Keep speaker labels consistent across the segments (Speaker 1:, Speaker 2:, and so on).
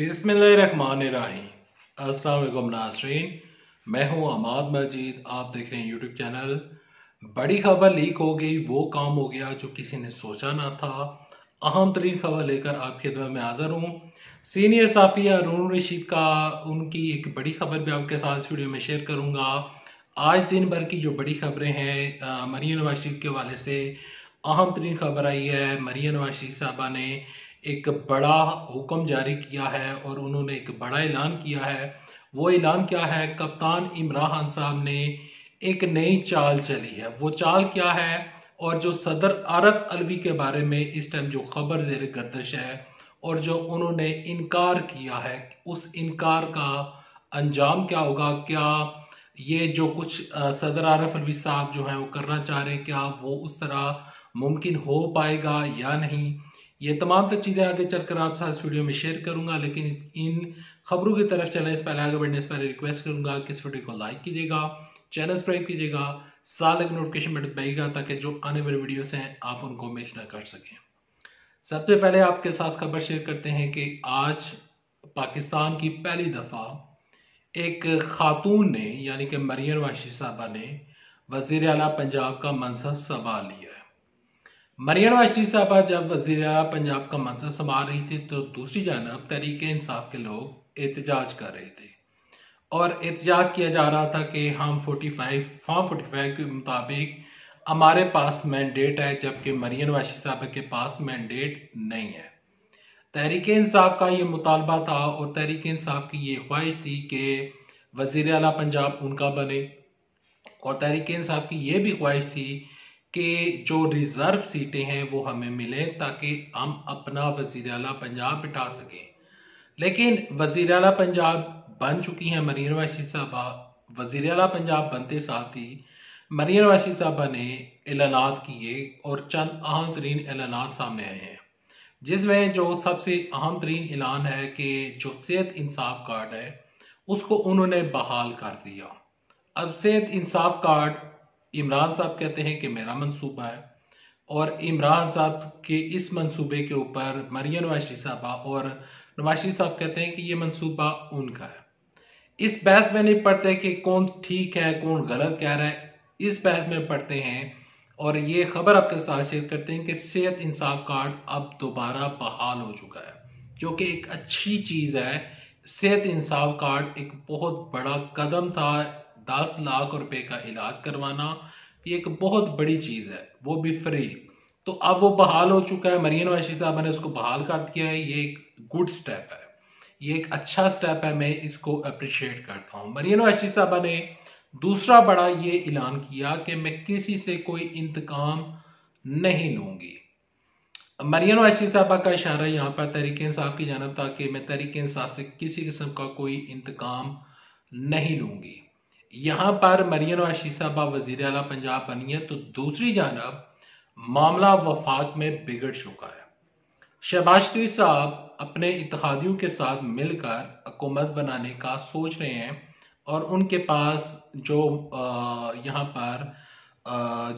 Speaker 1: बिस्मिल्लाहिर्रहमानिर्रहीम नाजरीन। मैं हूँ अमाद मजीद। आप देख रहे हैं यूट्यूब चैनल। बड़ी खबर लीक हो गई, वो काम हो गया जो किसी ने सोचा ना था। अहम तरीन खबर लेकर आपकी खिदमत में हाजिर हूँ। सीनियर साफी अरून रशीद का, उनकी एक बड़ी खबर भी आपके साथ वीडियो में शेयर करूँगा। आज दिन भर की जो बड़ी खबरें हैं मरियम नवाज़ शरीफ के हवाले से अहम तरीन खबर आई है। मरियम नवाज़ शरीफ साहबा ने एक बड़ा हुक्म जारी किया है और उन्होंने एक बड़ा ऐलान किया है। वो ऐलान क्या है? कप्तान इमरान खान साहब ने एक नई चाल चली है। वो चाल क्या है? और जो सदर आरफ अलवी के बारे में इस टाइम जो खबर जेर गर्दश है और जो उन्होंने इनकार किया है, उस इनकार का अंजाम क्या होगा? क्या ये जो कुछ सदर आरफ अलवी साहब जो है वो करना चाह रहे हैं, क्या वो उस तरह मुमकिन हो पाएगा या नहीं? ये तमाम तो चीज़ें आगे चलकर आप साथ इस वीडियो में शेयर करूँगा, लेकिन इन खबरों की तरफ़ चलने से पहले आगे बढ़ने से पहले रिक्वेस्ट करूँगा कि इस वीडियो को लाइक कीजिएगा चैनल सब्सक्राइब कीजिएगा, साल एक नोटिफिकेशन बटन दबाइएगा ताकि जो आने वाले वीडियोस हैं आप उनको मिस ना कर सकें। सबसे पहले आपके साथ खबर शेयर करते हैं कि आज पाकिस्तान की पहली दफ़ा एक खातून ने, यानी कि मरियम वाशी साहबा ने वज़ीर अला पंजाब का मनसब संभाल लिया। मरियम वाशी साहबा जब वज़ीर पंजाब का मनसब संभाल रही थी तो दूसरी जानब तरीके इंसाफ के लोग एहतजाज कर रहे थे। और एहतजाज किया जा रहा था कि हम 45 फॉर्म 45 के मुताबिक हमारे पास मैंडेट है, जबकि मरियम वाशी साहब के पास मैंडेट नहीं है। तहरीक इंसाफ का ये मुतालबा था और तहरीक इंसाफ की ये ख्वाहिश थी कि वज़ीर अला पंजाब उनका बने। और तहरीक इंसाफ की ये भी ख्वाहिश थी कि जो रिज़र्व सीटें हैं, वो हमें मिले ताकि हम अपना वज़ीर अला पंजाब बिठा सकें। लेकिन वज़ीर अला पंजाब बन चुकी हैं मरीन वाशी साहबा। वज़ीर अला पंजाब बनते साथ ही मरीन वाशी साहबा ने ऐलानात किए और चंद अहम तरीन ऐलानात सामने आए हैं, जिसमें जो सबसे अहम तरीन ऐलान है कि जो सेहत इंसाफ कार्ड है, उसको उन्होंने बहाल कर दिया। अब सेहत इंसाफ कार्ड इमरान साहब कहते हैं कि मेरा मंसूबा है और इमरान साहब के इस मंसूबे के ऊपर मरियम नवाशी साहबा और नवाशी साहब कहते हैं कि ये मंसूबा उनका है। इस बहस में नहीं पढ़ते कि कौन ठीक है, कौन गलत कह रहा है। इस बहस में पढ़ते हैं और ये खबर आपके साथ शेयर करते हैं कि सेहत इंसाफ कार्ड अब दोबारा बहाल हो चुका है, जो कि एक अच्छी चीज़ है। सेहत इंसाफ कार्ड एक बहुत बड़ा कदम था दस लाख रुपए का इलाज करवाना, ये एक बहुत बड़ी चीज़ है, वो भी फ्री तो अब वो बहाल हो चुका है मरियन वैशी साहब ने उसको बहाल कर दिया है, ये एक गुड स्टेप है। ये एक अच्छा स्टेप है, मैं इसको अप्रिशिएट करता हूँ। मरियन वैशी साहबा ने दूसरा बड़ा ये ऐलान किया कि मैं किसी से कोई इंतकाम नहीं लूँगी। मरियन वैशी साहबा का इशारा यहाँ पर तरीके इंसाफ की जानब था कि मैं तरीके इंसाफ से किसी किस्म का कोई इंतकाम नहीं लूँगी। यहाँ पर मरियम वाशी साहबा वज़ीर अला पंजाब बनी है तो दूसरी जानब, मामला वफाक में बिगड़ चुका है। शहबाज शरीफ साहब अपने इतिहादियों के साथ मिलकर हुकूमत बनाने का सोच रहे हैं और उनके पास जो यहाँ पर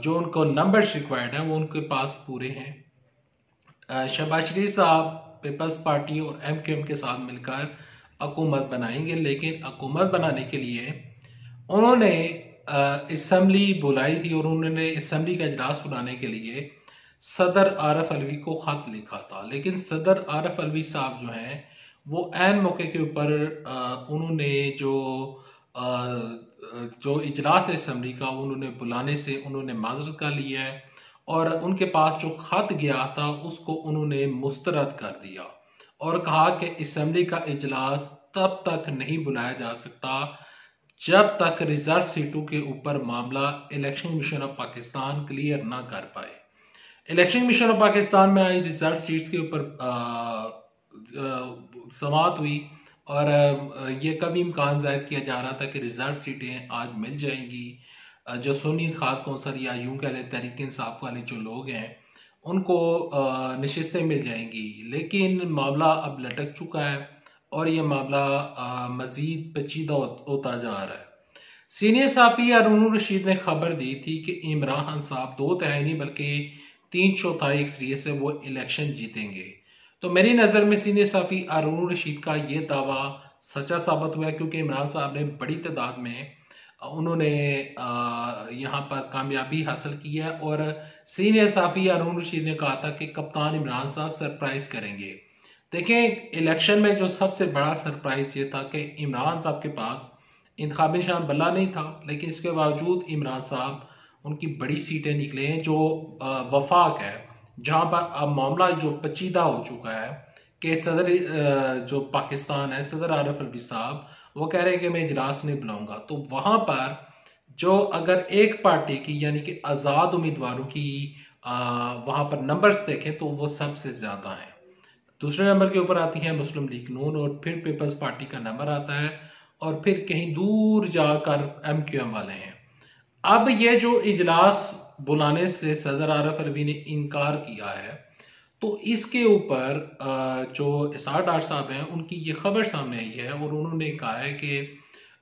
Speaker 1: जो उनको नंबर्स रिक्वायर्ड है, वो उनके पास पूरे हैं। शहबाज शरीफ साहब पीपल्स पार्टी और एम के साथ मिलकर हुकूमत बनाएँगे, लेकिन हुकूमत बनाने के लिए उन्होंने असम्बली बुलाई थी और उन्होंने इसम्बली का इजलास बुलाने के लिए सदर आरफ अलवी को खत लिखा था। लेकिन सदर आरफ अलवी साहब जो हैं वो एन मौके के ऊपर उन्होंने जो आ, जो इजलास है असम्बली का उन्होंने बुलाने से उन्होंने माजरत कर लिया है और उनके पास जो खत गया था उसको उन्होंने मुस्तरद कर दिया। और कहा कि असम्बली का इजलास तब तक नहीं बुलाया जा सकता जब तक रिज़र्व सीटों के ऊपर मामला election mission of Pakistan clear ना कर पाए। इलेक्शन मिशन ऑफ़ पाकिस्तान में आई रिज़र्व सीट्स के ऊपर समात हुई और ये कभी इम्कान ज़ाहिर किया जा रहा था कि रिज़र्व सीटें आज मिल जाएँगी। जो सुनी खास कौंसल या यूँ कह लें तहरीक इंसाफ वाले जो लोग हैं, उनको नशस्तें मिल जाएँगी। लेकिन मामला अब लटक चुका है। और ये मामला मजीद पेचीदा होता जा रहा है। सीनियर साफी अरुण रशीद ने खबर दी थी कि इमरान खान साहब दो तय नहीं, बल्कि तीन चौथाई अक्सरियत से वो इलेक्शन जीतेंगे। तो मेरी नज़र में सीनियर साफी अरुण रशीद का ये दावा सच्चा साबित हुआ है, क्योंकि इमरान साहब ने बड़ी तादाद में उन्होंने यहाँ पर कामयाबी हासिल की है। और सीनियर साफी अरुण रशीद ने कहा था कि कप्तान इमरान साहब सरप्राइज़ करेंगे। देखें इलेक्शन में जो सबसे बड़ा सरप्राइज़ ये था कि इमरान साहब के पास इंतबी निशान बल्ला नहीं था, लेकिन इसके बावजूद इमरान साहब उनकी बड़ी सीटें निकले हैं जो वफाक है, जहाँ पर अब मामला जो पचीदा हो चुका है कि सदर जो पाकिस्तान है, सदर आरफ अलवी साहब, वो कह रहे हैं कि मैं इजलास नहीं बुलाऊँगा। तो वहाँ पर जो अगर एक पार्टी की, यानी कि आज़ाद उम्मीदवारों की वहाँ पर नंबर्स देखें तो वो सबसे ज़्यादा है। दूसरे नंबर के ऊपर आती है मुस्लिम लीग नून, और फिर पीपल्स पार्टी का नंबर आता है, और फिर कहीं दूर जाकर एम क्यू एम वाले हैं। अब ये जो इजलास बुलाने से सदर आरफ अलवी ने इनकार किया है तो इसके ऊपर जो इसार डार साहब हैं, उनकी ये खबर सामने आई है, और उन्होंने कहा है कि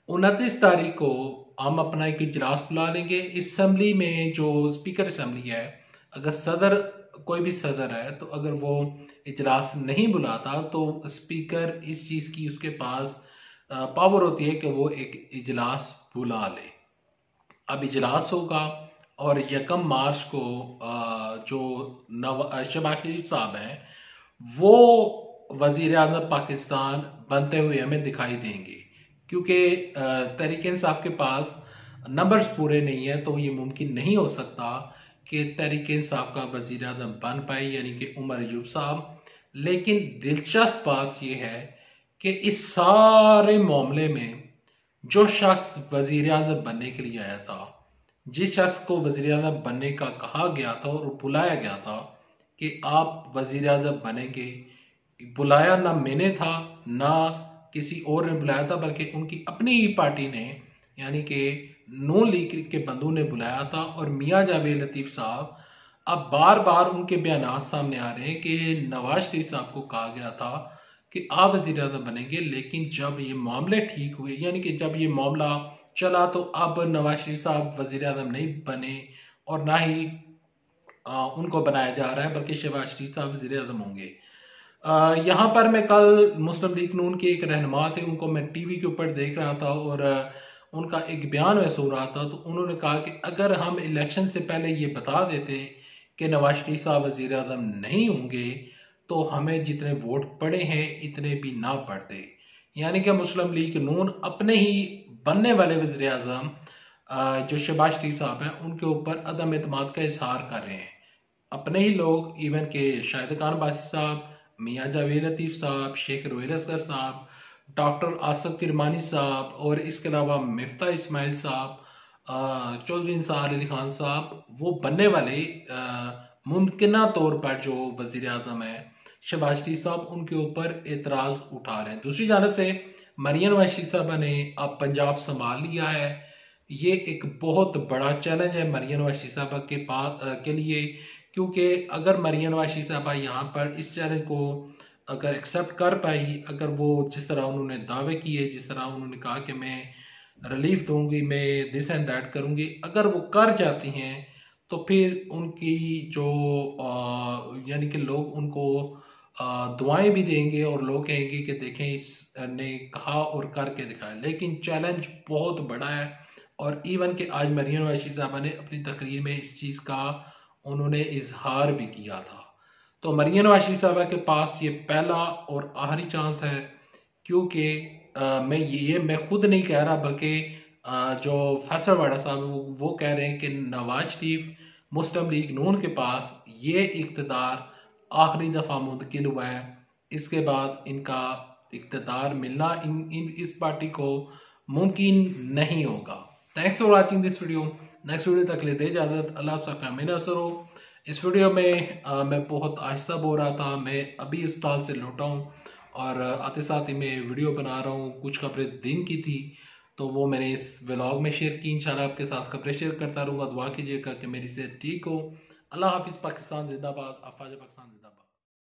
Speaker 1: उनतीस तारीख को हम अपना एक इजलास बुला लेंगे। असम्बली में जो स्पीकर असम्बली है, अगर सदर कोई भी सदर है तो अगर वो इजलास नहीं बुलाता तो स्पीकर इस चीज़ की उसके पास पावर होती है कि वो एक इजलास बुला ले। अब इजलास होगा और यकम मार्च को जो नव साहब हैं, वो वज़ीर अजम पाकिस्तान बनते हुए हमें दिखाई देंगे। क्योंकि तहरीक साहब के पास नंबर्स पूरे नहीं है तो ये मुमकिन नहीं हो सकता कि तहरीक साहब का वज़ीर अजम बन पाए, यानी कि उमर यूब साहब। लेकिन दिलचस्प बात यह है कि इस सारे मामले में जो शख्स वज़ीर अजम बनने के लिए आया था, जिस शख्स को वज़ीर अजम बनने का कहा गया था और बुलाया गया था कि आप वज़ीर अजम बनेंगे, बुलाया ना मैंने था, ना किसी और ने बुलाया था, बल्कि उनकी अपनी ही पार्टी ने, यानी कि नो लीग के बंधु ने बुलाया था और मियाँ जावेद लतीफ साहब अब बार बार उनके बयान सामने आ रहे हैं कि नवाज़ शरीफ साहब को कहा गया था कि आप वज़ीर अजम बनेंगे लेकिन जब ये मामले ठीक हुए यानी कि जब ये मामला चला तो अब नवाज़ शरीफ साहब वज़ीर अजम नहीं बने और ना ही आ, उनको बनाया जा रहा है बल्कि शहबाज शरीफ साहब वज़ीर अजम होंगे। यहाँ पर मैं कल मुस्लिम लीग नून के एक रहनमा थे उनको मैं टीवी के ऊपर देख रहा था और उनका एक बयान मैं सुन रहा था तो उन्होंने कहा कि अगर हम इलेक्शन से पहले ये बता देते कि नवाज़ शरीफ साहब वज़ीर अजम नहीं होंगे तो हमें जितने वोट पड़े हैं, इतने भी ना पड़ते। यानी कि मुस्लिम लीग नून अपने ही बनने वाले वजी अजम जो शबाज शरीफ साहब हैं, उनके ऊपर अदम अतमाद का इजहार कर रहे हैं। अपने ही लोग, इवन के शाहिद खान बासी साहब, मियाँ जावेद लतीफ़ साहब, शेख रोहिल असगर साहब डॉक्टर आसफ किरमानी साहब और इसके अलावा मिफ्ता इस्माइल साहब चौधरी इंसार अली खान साहब, वो बनने वाले मुमकिन तौर पर जो वज़ीर अजम है, शहबाज शरीफ साहब, उनके ऊपर एतराज़ उठा रहे हैं। दूसरी जानब से मरियम वैशी साहबा ने अब पंजाब संभाल लिया है। ये एक बहुत बड़ा चैलेंज है मरियम वैशी साहबा के पास के लिए, क्योंकि अगर मरियम वैशी साहबा यहाँ पर इस चैलेंज को अगर एक्सेप्ट कर पाई, अगर वो जिस तरह उन्होंने दावे किए, जिस तरह उन्होंने कहा कि मैं रिलीफ दूँगी, मैं दिस एंड दैट करूँगी, अगर वो कर जाती हैं तो फिर उनकी जो यानी कि लोग उनको दुआएँ भी देंगे और लोग कहेंगे कि देखें इसने कहा और करके दिखाया। लेकिन चैलेंज बहुत बड़ा है और इवन के आज मरियम वैशी साहबा ने अपनी तकरीर में इस चीज़ का उन्होंने इजहार भी किया था। तो मरियन वाशी साहबा के पास ये पहला और आखिरी चांस है क्योंकि मैं ये मैं खुद नहीं कह रहा बल्कि जो फैसल वाडा साहब वो, कह रहे हैं कि नवाज़ शरीफ मुस्लिम लीग नून के पास ये इकतदार आखिरी दफ़ा मुंतकिल हुआ है। इसके बाद इनका इकतदार मिलना इन, इन इस पार्टी को मुमकिन नहीं होगा। Thanks for watching this video next video तक लेते इजाज़त। अल्लाह सबका मेरा असर हो। इस वीडियो में आ, मैं बहुत आहिस्ता बोल रहा था मैं अभी इस ताल से लौटा हूँ और आते साथ ही मैं वीडियो बना रहा हूँ कुछ खबरें दिन की थी तो वो मैंने इस व्लॉग में शेयर की इंशाल्लाह आपके साथ खबरें शेयर करता रहूँगा दुआ कीजिएगा कि मेरी सेहत ठीक हो। अल्लाह हाफिज़ पाकिस्तान जिंदाबाद अफाज पाकिस्तान